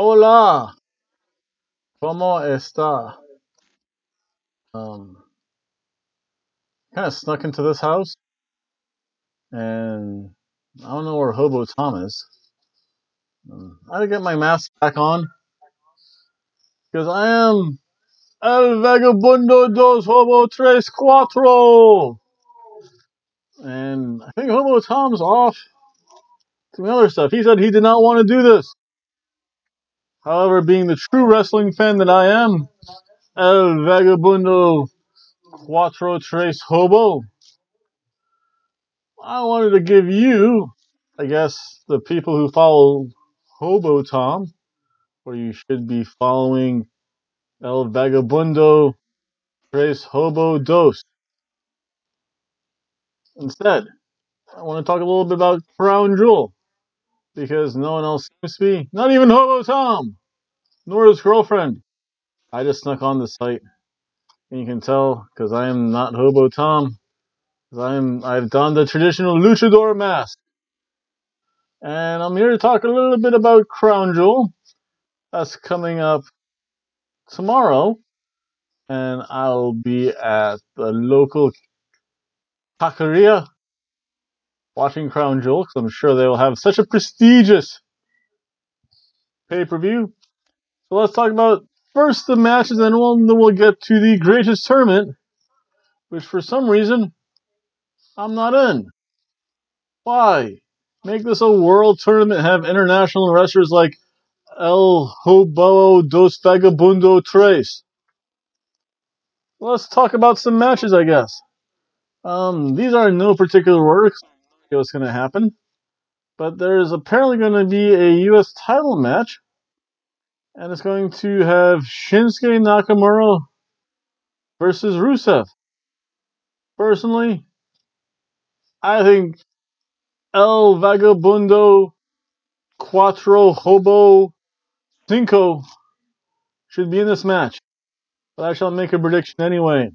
Hola, ¿cómo está? Um, kind of snuck into this house, and I don't know where Hobo Tom is. Um, I to get my mask back on because I am El Vagabundo dos Hobo Tres Cuatro, and I think Hobo Tom's off doing other stuff. He said he did not want to do this. However, being the true wrestling fan that I am, El Vagabundo Cuatro Tres Hobo. I wanted to give you, I guess, the people who follow Hobo Tom, or you should be following El Vagabundo Tres Hobo Dos. Instead, I want to talk a little bit about Crown Jewel, because no one else seems to be, not even Hobo Tom, nor his girlfriend. I just snuck on the site, and you can tell because I am not Hobo Tom. I'm I've donned the traditional luchador mask. And I'm here to talk a little bit about Crown Jewel. That's coming up tomorrow. And I'll be at the local taqueria watching Crown Jewel because I'm sure they will have such a prestigious pay per view. So let's talk about first the matches and then we'll get to the greatest tournament, which for some reason I'm not in. Why? Make this a world tournament, have international wrestlers like El Hobo dos Vagabundo Tres. Let's talk about some matches, I guess. Um, these are no particular order. What's going to happen? But there is apparently going to be a U.S. title match, and it's going to have Shinsuke Nakamura versus Rusev. Personally, I think El Vagabundo Cuatro Hobo Cinco should be in this match. But I shall make a prediction anyway.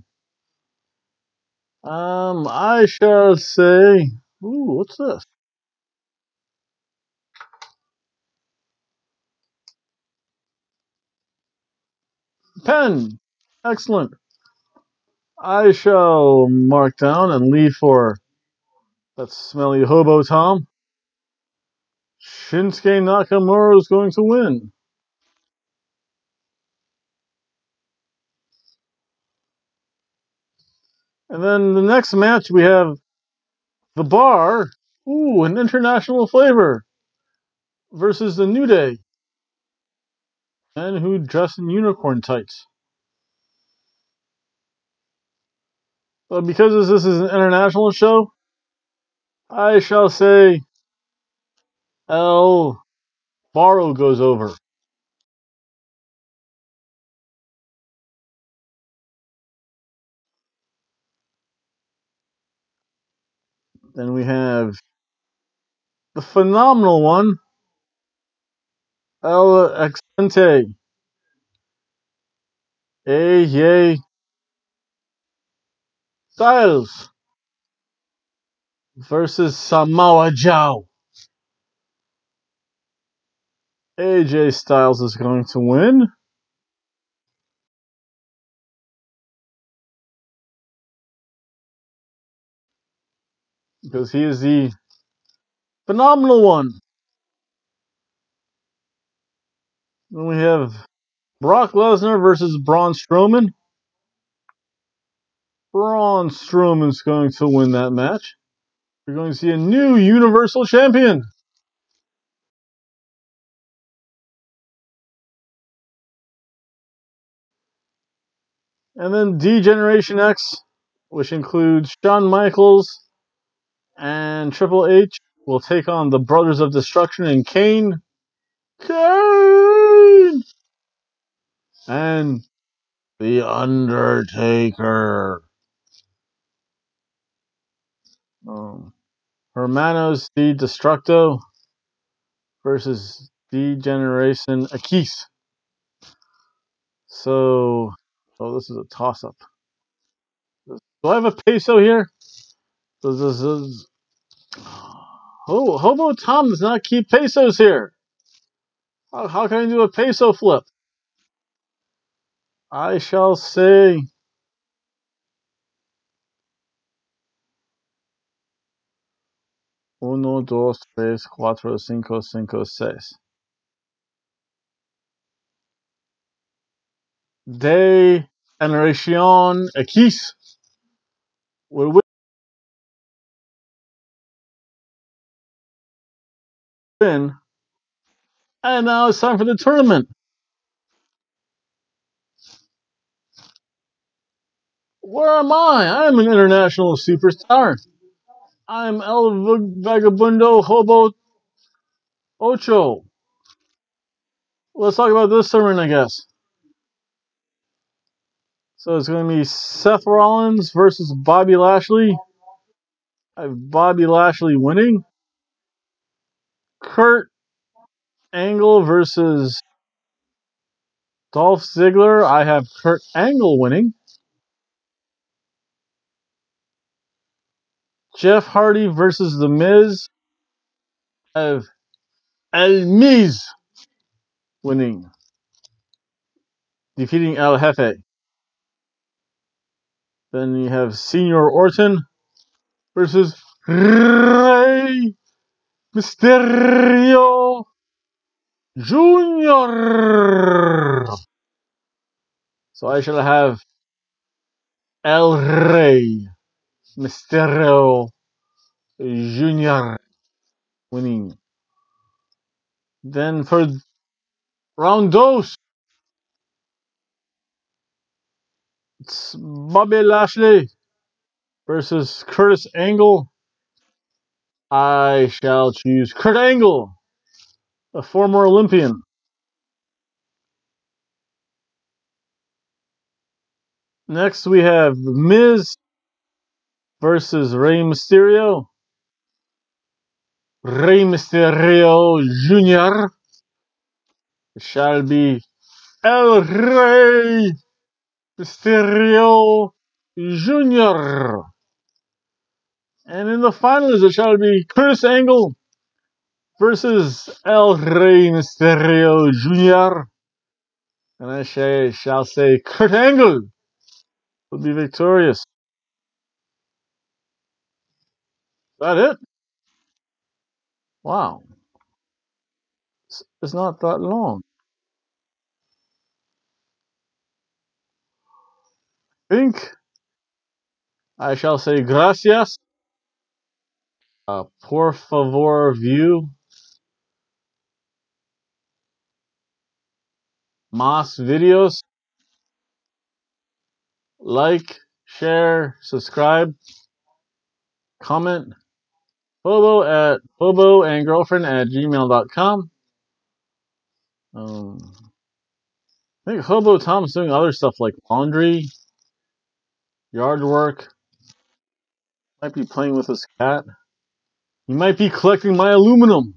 Um, I shall say, ooh, what's this? Pen. Excellent. I shall mark down and leave for that smelly hobo Tom. Shinsuke Nakamura is going to win. And then the next match we have the Bar, ooh, an international flavor, versus the New Day, and who dress in unicorn tights. But because this is an international show, I shall say El Baro goes over. Then we have the phenomenal one, El Exente. AJ Styles versus Samoa Joe. AJ Styles is going to win. Because he is the phenomenal one. Then we have Brock Lesnar versus Braun Strowman. Braun Strowman's going to win that match. We're going to see a new Universal Champion. And then D Generation X, which includes Shawn Michaels and Triple H, will take on the Brothers of Destruction and Kane. Kane! And The Undertaker. Um, Hermanos de Destructo versus D Generation Equis. So, oh, this is a toss up. Do I have a peso here? This is, oh, Hobo Tom does not keep pesos here. How, can I do a peso flip? I shall say uno, dos, tres, cuatro, cinco, cinco, seis. De Generación X will win. And now it's time for the tournament. Where am I? I'm an international superstar. I'm El Vagabundo Hobo Ocho. Let's talk about this tournament, I guess. So it's going to be Seth Rollins versus Bobby Lashley. I have Bobby Lashley winning. Kurt Angle versus Dolph Ziggler. I have Kurt Angle winning. Jeff Hardy versus The Miz. I have El Miz winning, defeating El Jefe. Then you have Senior Orton versus Rey Mysterio Jr. So I shall have El Rey Mysterio Jr. winning. Then for round dose, it's Bobby Lashley versus Curtis Angle. I shall choose Kurt Angle, a former Olympian. Next we have Miz versus Rey Mysterio. Rey Mysterio Jr. shall be El Rey Mysterio Jr. And in the finals, it shall be Curtis Angle versus El Rey Mysterio Jr. And I say, shall say Kurt Angle will be victorious. Is that it? Wow. It's not that long. I think I shall say gracias. Uh, por favor, view. Más videos. Like, share, subscribe, comment. Hobo at hobo and girlfriend at gmail.com. Um, I think Hobo Tom's doing other stuff like laundry, yard work. Might be playing with his cat. He might be collecting my aluminum.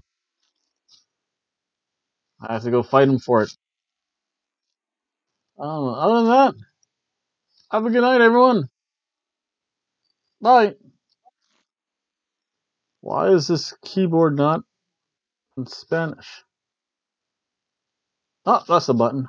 I have to go fight him for it. Um, other than that, have a good night, everyone. Bye. Why is this keyboard not in Spanish? Oh, that's the button.